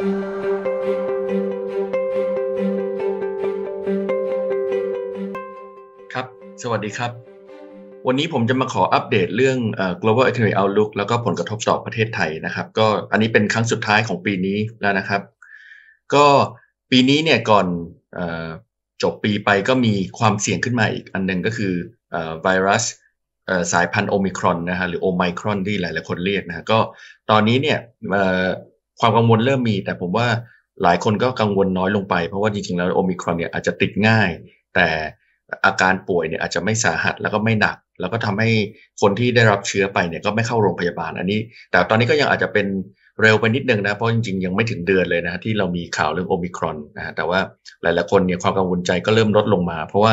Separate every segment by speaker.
Speaker 1: ครับ สวัสดีครับ วันนี้ผมจะมาขออัปเดตเรื่อง global economic outlook แล้วก็ผลกระทบต่อประเทศไทยนะครับ ก็อันนี้เป็นครั้งสุดท้ายของปีนี้แล้วนะครับ ก็ปีนี้เนี่ยก่อนจบปีไปก็มีความเสี่ยงขึ้นมาอีกอันหนึ่งก็คือไวรัสสายพันธุ์โอมิครอนนะฮะหรือโอไมครอนที่หลาย ๆ คนเรียกนะฮะก็ตอนนี้เนี่ย ความกังวลเริ่มมี แต่ผมว่าหลายคนก็กังวลน้อยลงไป เพราะว่าจริงๆแล้วโอมิครอนเนี่ยอาจจะติดง่าย แต่อาการป่วยเนี่ยอาจจะไม่สาหัสแล้วก็ไม่หนัก แล้วก็ทำให้คนที่ได้รับเชื้อไปเนี่ยก็ไม่เข้าโรงพยาบาลอันนี้ แต่ตอนนี้ก็ยังอาจจะเป็นเร็วไปนิดนึงนะเพราะจริงๆ ยังไม่ถึงเดือนเลยนะที่เรามีข่าวเรื่องโอมิครอนนะแต่ว่าหลายๆคนเนี่ยความกังวลใจก็เริ่มลดลงมา เพราะว่า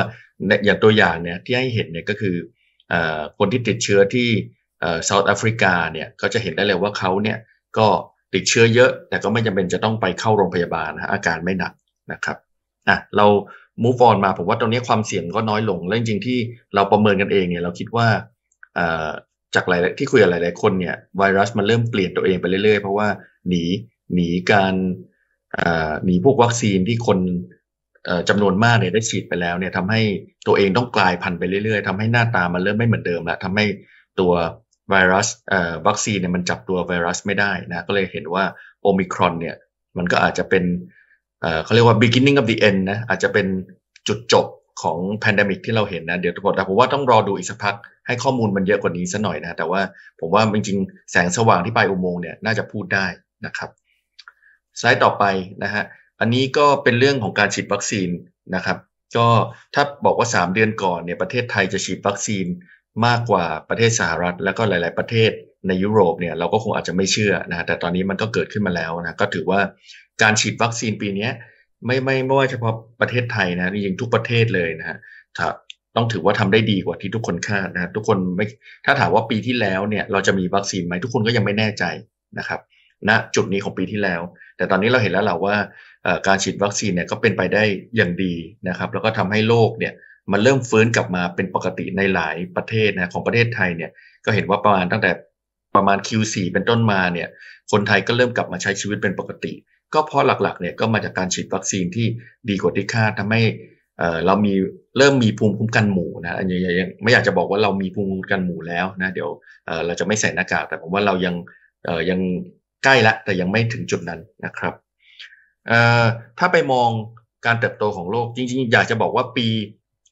Speaker 1: อย่างตัวอย่างเนี่ยที่ให้เห็นเนี่ยก็คือคนที่ติดเชื้อที่เซาท์แอฟริกาเนี่ยก็จะเห็นได้เลยว่าเขาเนี่ยก็ ติดเชื้อเยอะ แต่ก็ไม่จำเป็นจะต้องไปเข้าโรงพยาบาลนะอาการไม่หนักนะครับอะเรา move on มาผมว่าตรงนี้ความเสี่ยงก็น้อยลง และจริงๆที่เราประเมินกันเองเนี่ยเราคิดว่าจากหลายที่คุยกับหลายๆคนเนี่ยไวรัสมันเริ่มเปลี่ยนตัวเองไปเรื่อยๆ เพราะว่าหนีหนีการหนีพวกวัคซีนที่คนจำนวนมากเนี่ยได้ฉีดไปแล้วเนี่ยทำให้ตัวเองต้องกลายพันธุ์ไปเรื่อยๆทำให้หน้าตามันเริ่มไม่เหมือนเดิมละทำให้ตัว ไวรัสวัคซีนเนี่ยมันจับตัวไวรัสไม่ได้นะก็เลยเห็นว่าโอมิครอนเนี่ยมันก็อาจจะเป็นเขาเรียกว่า beginning of the end นะอาจจะเป็นจุดจบของ pandemic ที่เราเห็นนะ เดี๋ยวทุกคนแต่ผมว่าต้องรอดูอีกสักพัก ให้ข้อมูลมันเยอะกว่านี้สัหน่อยนะ แต่ว่าผมว่าจริงๆ แสงสว่างที่ปลายอุโมงค์เนี่ยน่าจะพูดได้นะครับสไลด์ต่อไปนะฮะอันนี้ก็เป็นเรื่องของการฉีดวัคซีนนะครับ ก็ถ้าบอกว่า 3 เดือนก่อนเนี่ยประเทศไทยจะฉีดวัคซีน มากกว่าประเทศสหรัฐ แล้วก็หลาย ๆ ประเทศในยุโรปเนี่ยเราก็คงอาจจะไม่เชื่อนะแต่ตอนนี้มันก็เกิดขึ้นมาแล้วนะก็ถือว่าการฉีดวัคซีนปีนี้ไม่ไม่ไม่ว่าเฉพาะประเทศไทยนะจริงทุกประเทศเลยนะฮะต้องถือว่าทำได้ดีกว่าที่ทุกคนคาดนะทุกคนไม่ถ้าถามว่าปีที่แล้วเนี่ยเราจะมีวัคซีนไหมทุกคนก็ยังไม่แน่ใจนะครับณนะจุดนี้ของปีที่แล้ว แต่ตอนนี้เราเห็นแล้วแหละว่าการฉีดวัคซีนเนี่ยก็เป็นไปได้อย่างดีนะครับ แล้วก็ทำให้โลกเนี่ย มันเริ่มฟื้นกลับมาเป็นปกติในหลายประเทศนะของประเทศไทยเนี่ยก็เห็นว่าประมาณตั้งแต่ประมาณ Q4 เป็นต้นมาเนี่ยคนไทยก็เริ่มกลับมาใช้ชีวิตเป็นปกติ ก็เพราะหลักๆเนี่ยก็มาจากการฉีดวัคซีนที่ดีกว่าที่คาดทำให้เรามีเริ่มมีภูมิคุ้มกันหมู่นะอันนี้ยังไม่อยากจะบอกว่าเรามีภูมิคุ้มกันหมู่แล้วนะเดี๋ยวเราจะไม่ใส่หน้ากากแต่ผมว่าเรายังยังใกล้ละแต่ยังไม่ถึงจุดนั้นนะครับถ้าไปมองการเติบโตของโลกจริงๆ อยากจะบอกว่าปี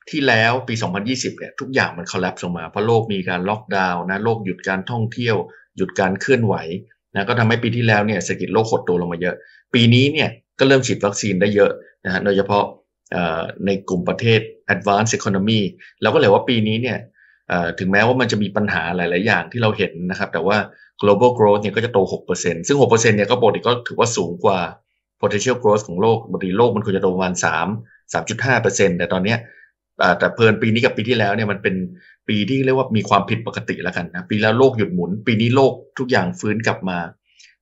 Speaker 1: ที่แล้วปี 2020 เนี่ยทุกอย่างมันคอลลัปลงมา เพราะโลกมีการล็อกดาวน์นะโลกหยุดการท่องเที่ยว หยุดการเคลื่อนไหวนะก็ทำให้ปีที่แล้วเนี่ยเศรษฐกิจโลกหดตัวลงมาเยอะ ปีนี้เนี่ยก็เริ่มฉีดวัคซีนได้เยอะนะฮะโดยเฉพาะในกลุ่มประเทศ advanced economy เราก็เลยว่าปีนี้เนี่ยถึงแม้ว่ามันจะมีปัญหาหลาย ๆ อย่างที่เราเห็นนะครับ แต่ว่า global growth เนี่ยก็จะโต 6%ซึ่ง 6%เนี่ยก็ปกติก็ถือว่าสูงกว่า potential growth ของโลกปกติโลกมันควรจะโตประมาณ 3 3.5%แต่ตอนนี้ แต่เพลินปีนี้กับปีที่แล้วเนี่ยมันเป็นปีที่เรียกว่ามีความผิดปกติแล้วกันนะปีแล้วโลกหยุดหมุน ปีนี้โลกทุกอย่างฟื้นกลับมา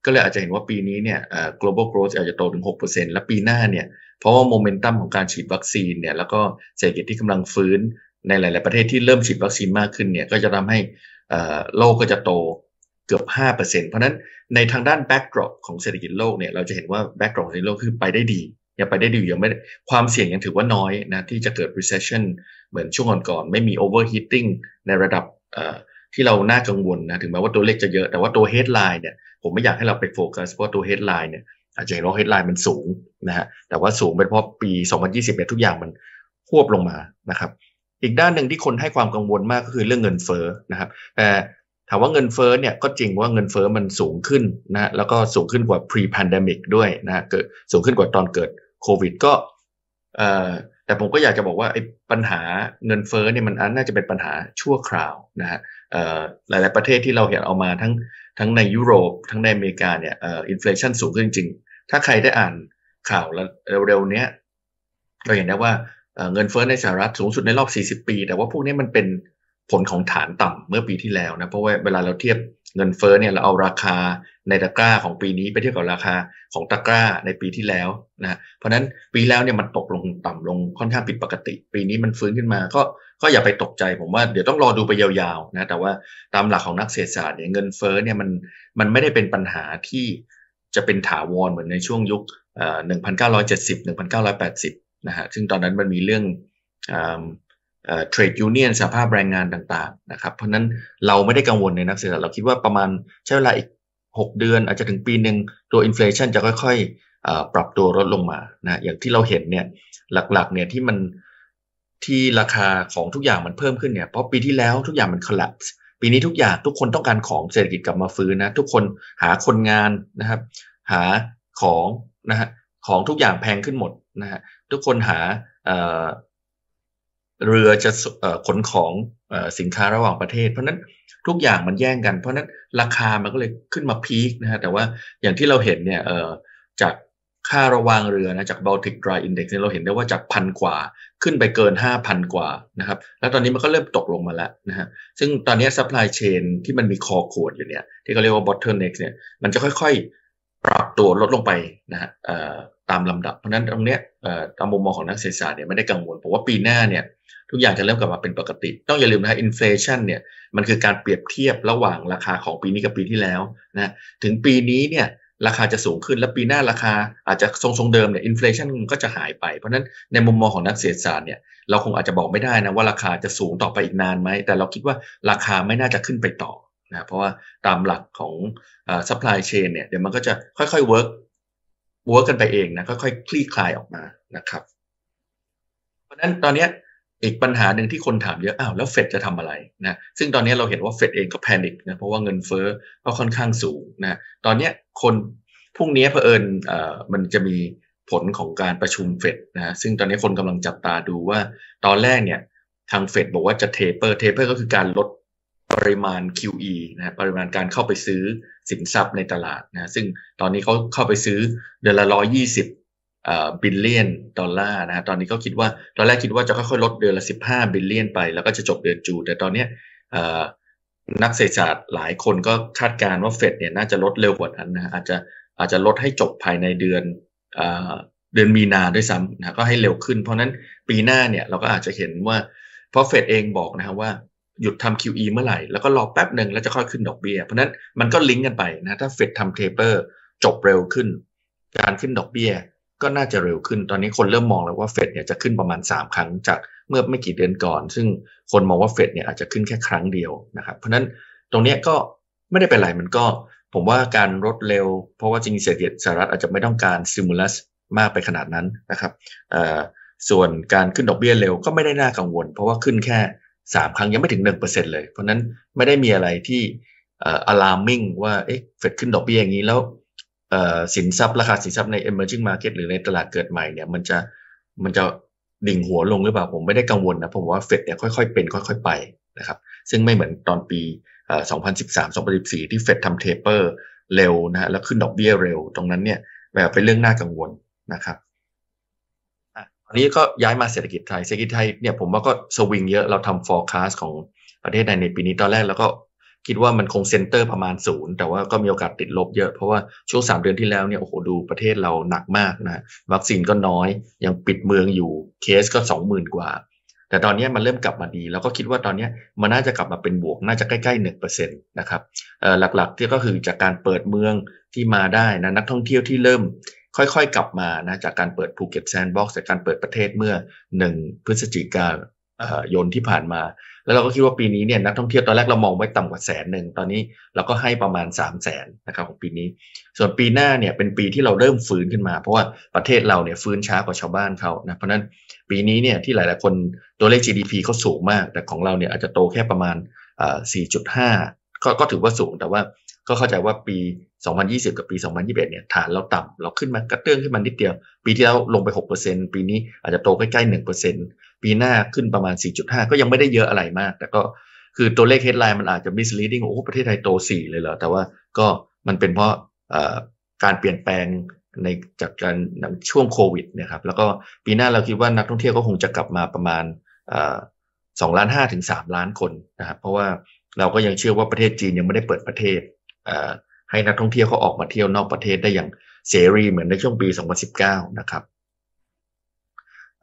Speaker 1: ก็เลยอาจจะเห็นว่าปีนี้เนี่ย global growth อาจจะโตถึง 6%และปีหน้าเนี่ยเพราะว่าโมเมนตัมของการฉีดวัคซีนเนี่ยแล้วก็เศรษฐกิจที่กำลังฟื้นในหลาย ๆ ประเทศที่เริ่มฉีดวัคซีนมากขึ้นเนี่ยก็จะทำให้โลกก็จะโตเกือบ 5%เพราะนั้นในทางด้าน backdrop ของเศรษฐกิจโลกเนี่ยเราจะเห็นว่า backdrop ในโลกคือไปได้ดี ยังไปได้ดียังไม่ความเสี่ยงยังถือว่าน้อยนะที่จะเกิด recession เหมือนช่วงก่อนๆไม่มี overheating ในระดับที่เราน่ากังวลนะถึงแม้ว่าตัวเลขจะเยอะแต่ว่าตัว headline เนี่ยผมไม่อยากให้เราไปโฟกัสเพราะตัว headline เนี่ยอาจจะเห็นว่า headline มันสูงนะฮะแต่ว่าสูงเป็นเพราะปี 2020เนี่ยทุกอย่างมันควบลงมานะครับ อีกด้านหนึ่งที่คนให้ความกังวลมากก็คือเรื่องเงินเฟ้อนะครับแต่ถามว่าเงินเฟ้อเนี่ยก็จริงว่าเงินเฟ้อมันสูงขึ้นนะแล้วก็สูงขึ้นกว่า pre pandemic ด้วยนะเกิดสูงขึ้นกว่าตอนเกิด โควิดก็แต่ผมก็อยากจะบอกว่าไอ้ปัญหาเงินเฟ้อเนี่ยมันน่าจะเป็นปัญหาชั่วคราวนะฮะหลาย ๆ ประเทศที่เราเห็นเอามาทั้งทั้งในยุโรปทั้งในอเมริกาเนี่ยอินฟลชันสูงขึ้นจริง ถ้าใครได้อ่านข่าวแล้วเร็วๆเนี้ยเราเห็นได้ว่าเงินเฟ้อในสหรัฐสูงสุดในรอบ 40 ปี แต่ว่าพวกนี้มันเป็น ผลของฐานต่ำเมื่อปีที่แล้วนะเพราะว่าเวลาเราเทียบเงินเฟ้อเนี่ยเราเอาราคาในตะกร้าของปีนี้ไปเทียบกับราคาของตะกร้าในปีที่แล้วนะเพราะนั้นปีแล้วเนี่ยมันตกลงต่ำลงค่อนข้างผิดปกติ ปีนี้มันฟื้นขึ้นมาก็ก็อย่าไปตกใจผมว่าเดี๋ยวต้องรอดูไปยาวๆนะแต่ว่าตามหลักของนักเศรษฐศาสตร์เนี่ยเงินเฟ้อเนี่ยมันมันไม่ได้เป็นปัญหาที่จะเป็นถาวรเหมือนในช่วงยุค1970 1980นะฮะซึ่งตอนนั้นมันมีเรื่อง trade union สภาพแรงงานต่างๆนะครับเพราะนั้นเราไม่ได้กังวลในนักเศรษฐศาสตร์เราคิดว่าประมาณใช้เวลาอีก 6 เดือนอาจจะถึงปีหนึ่งตัว inflation จะค่อยๆปรับตัวลดลงมานะอย่างที่เราเห็นเนี่ยหลักๆเนี่ยที่มันที่ราคาของทุกอย่างมันเพิ่มขึ้นเนี่ยเพราะปีที่แล้วทุกอย่างมัน collapse ปีนี้ทุกอย่างทุกคนต้องการของเศรษฐกิจกลับมาฟื้นนะทุกคนหาคนงานนะครับ หาของนะฮะของทุกอย่างแพงขึ้นหมดนะฮะทุกคนหา เรือจะขนของสินค้าระหว่างประเทศ เพราะนั้นทุกอย่างมันแย่งกัน เพราะนั้นราคามันก็เลยขึ้นมาพีคนะฮะแต่ว่าอย่างที่เราเห็นเนี่ยจากค่าระวางเรือนะจาก Baltic Dry Index เนี่ยเราเห็นได้ว่าจากพันกว่าขึ้นไปเกิน 5,000 กว่านะครับแล้วตอนนี้มันก็เริ่มตกลงมาแล้วนะฮะซึ่งตอนนี้ supply chain ที่มันมีคอขวดอยู่เนี่ยที่เขาเรียกว่า bottleneck เนี่ยมันจะค่อยๆ ปรับตัวลดลงไปนะฮะ ตามลำดับ เพราะนั้นตรงเนี้ยตามมุมมองของนักเศรษฐศาสตร์เนี่ยไม่ได้กังวลผมว่าปีหน้าเนี่ยทุกอย่างจะเริ่มกลับมาเป็นปกติ ต้องอย่าลืมนะ inflation เนี่ยมันคือการเปรียบเทียบระหว่างราคาของปีนี้กับปีที่แล้วนะถึงปีนี้เนี่ยราคาจะสูงขึ้นแล้วปีหน้าราคาอาจจะทรงๆเดิมเนี่ย inflation ก็จะหายไป เพราะนั้นในมุมมองของนักเศรษฐศาสตร์เนี่ยเราคงอาจจะบอกไม่ได้นะว่าราคาจะสูงต่อไปอีกนานไหมแต่เราคิดว่าราคาไม่น่าจะขึ้นไปต่อนะเพราะว่าตามหลักของ supply chain เนี่ยเดี๋ยวมันก็จะค่อยๆ work work กันไปเองนะค่อยๆคลี่คลายออกมานะครับ เพราะนั้นตอนนี้อีกปัญหาหนึ่งที่คนถามเยอะอ้าวแล้วเฟดจะทำอะไรนะซึ่งตอนนี้เราเห็นว่าเฟดเองก็ panic นะเพราะว่าเงินเฟ้อก็ค่อนข้างสูงนะตอนนี้คนพรุ่งนี้เผอิญมันจะมีผลของการประชุมเฟดนะซึ่งตอนนี้คนกำลังจับตาดูว่า ตอนแรกเนี่ยทางเฟดบอกว่าจะ taper taper ก็คือการลด ปริมาณ QE นะปริมาณการเข้าไปซื้อสินทรัพย์ในตลาดนะซึ่งตอนนี้เขาเข้าไปซื้อเดือนละร้อยยี่สิบ billion ดอลลาร์นะตอนนี้ก็คิดว่าตอนแรกคิดว่าจะค่อยๆลดเดือนละ15 billion ไป แล้วก็จะจบเดือนจู แต่ตอนนี้นักเศรษฐศาสตร์หลายคนก็คาดการณ์ว่าเฟดเนี่ยน่าจะลดเร็วกว่านั้นนะอาจจะอาจจะลดให้จบภายในเดือนเดือนมีนาด้วยซ้ำนะก็ให้เร็วขึ้น เพราะนั้นปีหน้าเนี่ยเราก็อาจจะเห็นว่าเพราะเฟดเองบอกนะครับว่า หยุดทำ QE เมื่อไหร่ แล้วก็รอแป๊บหนึ่งแล้วจะค่อยขึ้นดอกเบี้ย เพราะนั้นมันก็ลิงก์กันไปนะถ้าเฟดทำ taper จบเร็วขึ้น การขึ้นดอกเบี้ยก็น่าจะเร็วขึ้น ตอนนี้คนเริ่มมองแล้วว่าเฟดเนี่ยจะขึ้นประมาณ 3 ครั้งจากเมื่อไม่กี่เดือนก่อน ซึ่งคนมองว่าเฟดเนี่ยอาจจะขึ้นแค่ครั้งเดียวนะครับ เพราะนั้นตรงนี้ก็ไม่ได้เป็นไรมันก็ ผมว่าการลดเร็ว เพราะว่าจริงเศรษฐกิจสหรัฐอาจจะไม่ต้องการ stimulus มากไปขนาดนั้นนะครับส่วนการขึ้นดอกเบี้ยเร็วก็ไม่ได้น่ากังวล เพราะว่าขึ้นแค่ สามครั้งยังไม่ถึงหนึ่งเปอร์เซ็นเลย เพราะนั้นไม่ได้มีอะไรที่อ่อ alarming ว่าเอ๊ะเฟดขึ้นดอกเบี้ยอย่างนี้แล้วสินทรัพย์ราคาสินทรัพย์ใน emerging market หรือในตลาดเกิดใหม่เนี่ยมันจะมันจะดิ่งหัวลงหรือเปล่าผมไม่ได้กังวลนะผมว่าเฟดเนี่ยค่อยๆ เป็นค่อยๆ ไปนะครับซึ่งไม่เหมือนตอนปี 2013-2014 ที่เฟดทำเทเปอร์เร็วนะแล้วขึ้นดอกเบี้ยเร็ว ตรงนั้นเนี่ยแบบเป็นเรื่องน่ากังวลนะครับ อันนี้ก็ย้ายมาเศรษฐกิจไทย เศรษฐกิจไทยเนี่ยผมว่าก็สวิงเยอะ เราทำ forecast ของประเทศไทยในปีนี้ตอนแรกแล้วก็คิดว่ามันคง center ประมาณศูนย์แต่ว่าก็มีโอกาสติดลบเยอะ เพราะว่าช่วงสามเดือนที่แล้วเนี่ยโอ้โหดูประเทศเราหนักมากนะวัคซีนก็น้อยยังปิดเมืองอยู่เคสก็สองหมื่นกว่า แต่ตอนนี้มันเริ่มกลับมาดี แล้วก็คิดว่าตอนนี้มันน่าจะกลับมาเป็นบวกน่าจะใกล้ๆหนึ่งเปอร์เซ็นต์นะครับหลักๆที่ก็คือจากการเปิดเมืองที่มาได้นะนักท่องเที่ยวที่เริ่ม ค่อยๆกลับมานะจากการเปิดภูเก็ตแซนด์บ็อกซ์จากการเปิดประเทศเมื่อหนึ่งพฤศจิกายนที่ผ่านมา แล้วเราก็คิดว่าปีนี้เนี่ยนักท่องเที่ยวตอนแรกเรามองไว้ต่ำกว่าแสนหนึ่งตอนนี้เราก็ให้ประมาณ 3 0 0แสนนะครับของปีนี้ ส่วนปีหน้าเนี่ยเป็นปีที่เราเริ่มฟื้นขึ้นมา เพราะว่าประเทศเราเนี่ยฟื้นช้ากว่าชาวบ้านเขานะเพราะนั้นปีนี้เนี่ยที่หลายๆคนตัวเลข GDP เขาสูงมาก แต่ของเราเนี่ยอาจจะโตแค่ประมาณ4.5ก็ก็ถือว่าสูงแต่ว่า ก็เข้าใจว่าปี 2020 กับปี 2021 เนี่ยฐานเราต่ำเราขึ้นมากระเตื้องขึ้นมานิดเดียว ปีที่แล้วลงไป 6%ปีนี้อาจจะโตใกล้ๆ 1%ปีหน้าขึ้นประมาณ 4.5 ก็ยังไม่ได้เยอะอะไรมาก แต่ก็คือตัวเลข headline มันอาจจะ misleading โอ้ประเทศไทยโต 4 เลยเหรอ แต่ว่าก็มันเป็นเพราะการเปลี่ยนแปลงในจากการช่วงโควิดนะครับแล้วก็ปีหน้าเราคิดว่านักท่องเที่ยวก็คงจะกลับมาประมาณสองล้านห้าถึงสามล้านคนนะครับเพราะว่าเราก็ยังเชื่อว่าประเทศจีนยังไม่ได้เปิดประเทศ ให้นักท่องเที่ยวเขาออกมาเที่ยวนอกประเทศได้อย่างเสรีเหมือนในช่วงปี 2019 นะครับ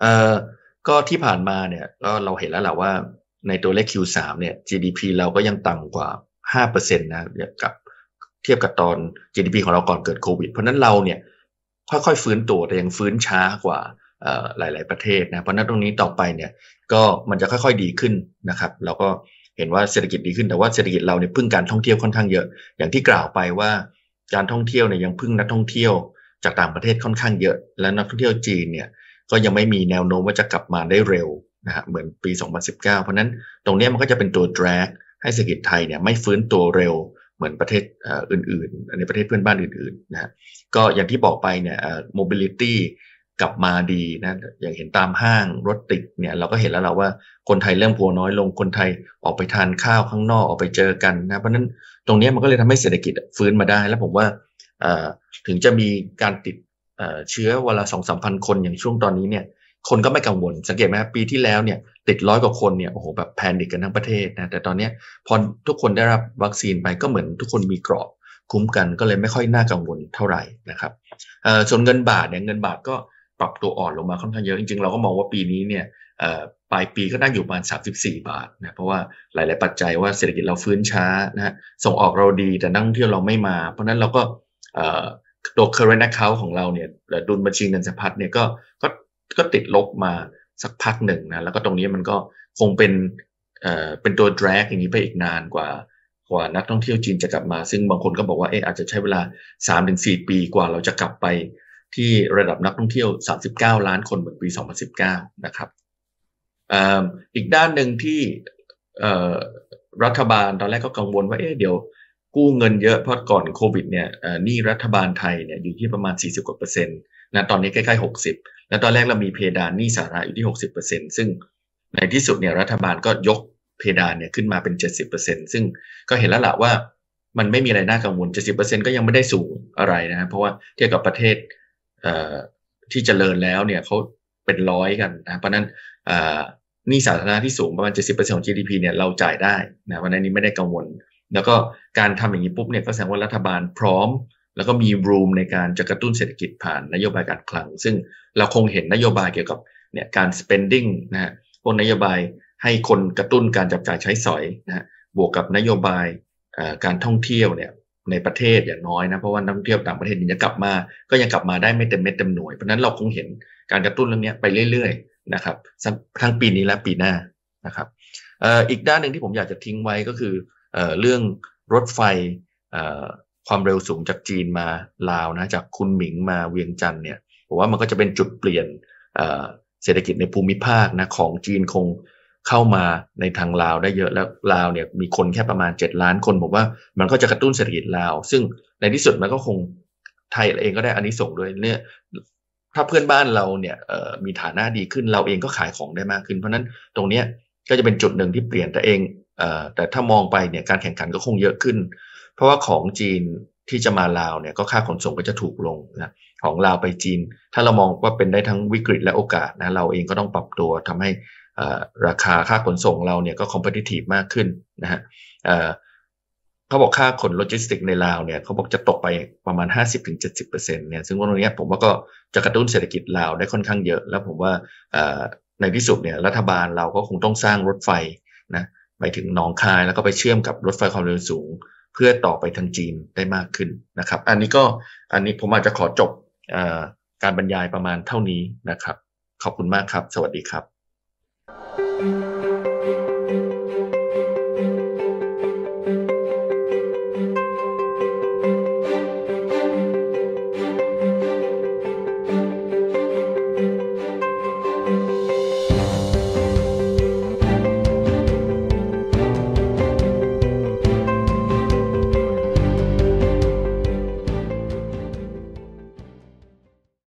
Speaker 1: เอ่อก็ที่ผ่านมาเนี่ยก็เราเห็นแล้วแหละว่าในตัวเลข Q3 เนี่ย GDP เราก็ยังต่ำกว่า 5%นะกับเทียบกับตอน GDP ของเราก่อนเกิดโควิด เพราะนั้นเราเนี่ยค่อยๆฟื้นตัวแต่ยังฟื้นช้ากว่าหลาย ๆประเทศนะเพราะนั้นตรงนี้ต่อไปเนี่ยก็มันจะค่อยๆดีขึ้นนะครับ เราก็ เห็นว่าเศรษฐกิจดีขึ้นแต่ว่าเศรษฐกิจเราเนี่ยพึ่งการท่องเที่ยวค่อนข้างเยอะ อย่างที่กล่าวไปว่าการท่องเที่ยวเนี่ยยังพึ่งนักท่องเที่ยวจากต่างประเทศค่อนข้างเยอะ และนักท่องเที่ยวจีนเนี่ยก็ยังไม่มีแนวโน้มว่าจะกลับมาได้เร็วนะฮะเหมือนปี 2019 เพราะนั้นตรงนี้มันก็จะเป็นตัว drag ให้เศรษฐกิจไทยเนี่ยไม่ฟื้นตัวเร็วเหมือนประเทศอื่นๆ ในประเทศเพื่อนบ้านอื่นๆนะก็อย่างที่บอกไปเนี่ย mobility กลับมาดีนะอย่างเห็นตามห้างรถติดเนี่ยเราก็เห็นแล้วเราว่าคนไทยเริ่มพัวน้อยลงคนไทยออกไปทานข้าวข้างนอกออกไปเจอกันนะเพราะนั้นตรงนี้มันก็เลยทำให้เศรษฐกิจฟื้นมาได้ แล้วผมว่าถึงจะมีการติดเชื้อเวลาสองสามพันคนอย่างช่วงตอนนี้เนี่ยคนก็ไม่กังวลสังเกตไหมครับปีที่แล้วเนี่ยติดร้อยกว่าคนเนี่ยโอ้โหแบบแพนิกกันทั้งประเทศนะแต่ตอนนี้พอทุกคนได้รับวัคซีนไปก็เหมือนทุกคนมีกรอบคุ้มกันก็เลยไม่ค่อยน่ากังวลเท่าไหร่นะครับส่วนเงินบาทเนี่ยเงินบาทก็ ปรับตัวอ่อนลงมาค่อนข้างเยอะ จริงๆ เราก็มองว่าปีนี้เนี่ยปลายปีก็น่าอยู่ประมาณ 34 บาทนะเพราะว่าหลาย ๆ ปัจจัยว่าเศรษฐกิจเราฟื้นช้านะฮะส่งออกเราดีแต่นักท่องเที่ยวเราไม่มา เพราะนั้นเราก็ตัว current account ของเราเนี่ยดุลบัญชีเงินสะพัดเนี่ยก็ก็ก็ติดลบมาสักพักหนึ่งนะแล้วก็ตรงนี้มันก็คงเป็นเอ่อเป็นตัว drag อย่างนี้ไปอีกนานกว่ากว่านักท่องเที่ยวจีนจะกลับมา ซึ่งบางคนก็บอกว่าเอออาจจะใช้เวลา 3-4 ปีกว่าเราจะกลับไป ที่ระดับนักท่องเที่ยว 39 ล้านคนเหมือนปี 2019 นะครับอีกด้านหนึ่งที่รัฐบาลตอนแรกก็กังวลว่าเอ๊ะเดี๋ยวกู้เงินเยอะเพราะก่อนโควิดเนี่ยหนี้รัฐบาลไทยเนี่ยอยู่ที่ประมาณ 40กว่าเปอร์เซ็นต์นะตอนนี้ใกล้ๆ 60 แล้วตอนแรกเรามีเพดานหนี้สาธารณะอยู่ที่ 60เปอร์เซ็นต์ซึ่งในที่สุดเนี่ยรัฐบาลก็ยกเพดานเนี่ยขึ้นมาเป็น 70เปอร์เซ็นต์ซึ่งก็เห็นแล้วแหละว่ามันไม่มีอะไรน่ากังวล 70เปอร์เซ็นต์ก็ยังไม่ได้สูงอะไรนะเพราะว่าเทียบกับประเทศ ที่เจริญแล้วเนี่ยเขาเป็นร้อยกันนะเพราะนั้นนี้สาธารณะที่สูงประมาณ 70%ของ GDP เนี่ยเราจ่ายได้นะวันนี้ไม่ได้กังวล แล้วก็การทำอย่างนี้ปุ๊บเนี่ยก็แสดงว่ารัฐบาลพร้อม แล้วก็มี room ในการจะกระตุ้นเศรษฐกิจผ่านนโยบายการคลัง ซึ่งเราคงเห็นนโยบายเกี่ยวกับเนี่ยการ spending นะฮะพวกนโยบายให้คนกระตุ้นการจับจ่ายใช้สอยนะฮะบวกกับนโยบายการท่องเที่ยวเนี่ย ในประเทศอย่างน้อยนะเพราะว่านักท่องเที่ยวต่างประเทศยังกลับมา ก็ยังกลับมาได้ไม่เต็มเม็ดเต็มหน่วยเพราะนั้นเราคงเห็นการกระตุ้นเรื่องนี้ไปเรื่อยๆนะครับทั้งปีนี้และปีหน้านะครับอีกด้านหนึ่งที่ผมอยากจะทิ้งไว้ก็คือเรื่องรถไฟความเร็วสูงจากจีนมาลาวนะจากคุณหมิงมาเวียงจันทร์เนี่ยผมว่ามันก็จะเป็นจุดเปลี่ยนเศรษฐกิจในภูมิภาคนะของจีนคง เข้ามาในทางลาวได้เยอะแล้วลาวเนี่ยมีคนแค่ประมาณ 7 ล้านคนผมว่ามันก็จะกระตุ้นเศรษฐกิจลาว ซึ่งในที่สุดมันก็คงไทยเองก็ได้อันนี้ส่งด้วยเนี่ยถ้าเพื่อนบ้านเราเนี่ยมีฐานะดีขึ้นเราเองก็ขายของได้มากขึ้น เพราะนั้นตรงเนี้ยก็จะเป็นจุดหนึ่งที่เปลี่ยนแต่เองแต่ถ้ามองไปเนี่ยการแข่งขันก็คงเยอะขึ้น เพราะว่าของจีนที่จะมาลาวเนี่ยก็ค่าขนส่งก็จะถูกลงนะของลาวไปจีน ถ้าเรามองว่าเป็นได้ทั้งวิกฤตและโอกาสนะเราเองก็ต้องปรับตัวทำให้ ราคาค่าขนส่งเราเนี่ยก็ competitive มากขึ้นนะฮะเขาบอกค่าขนโลจิสติกในลาวเนี่ยเขาบอกจะตกไปประมาณ 50-70%เนี่ยซึ่งวันนี้ผมว่าก็จะกระตุ้นเศรษฐกิจลาวได้ค่อนข้างเยอะ แล้วผมว่าในที่สุดเนี่ยรัฐบาลเราก็คงต้องสร้างรถไฟนะไปถึงหนองคายแล้วก็ไปเชื่อมกับรถไฟความเร็วสูง เพื่อต่อไปทางจีนได้มากขึ้นนะครับ อันนี้ก็อันนี้ผมอาจจะขอจบการบรรยายประมาณเท่านี้นะครับ ขอบคุณมากครับ สวัสดีครับ Thank you.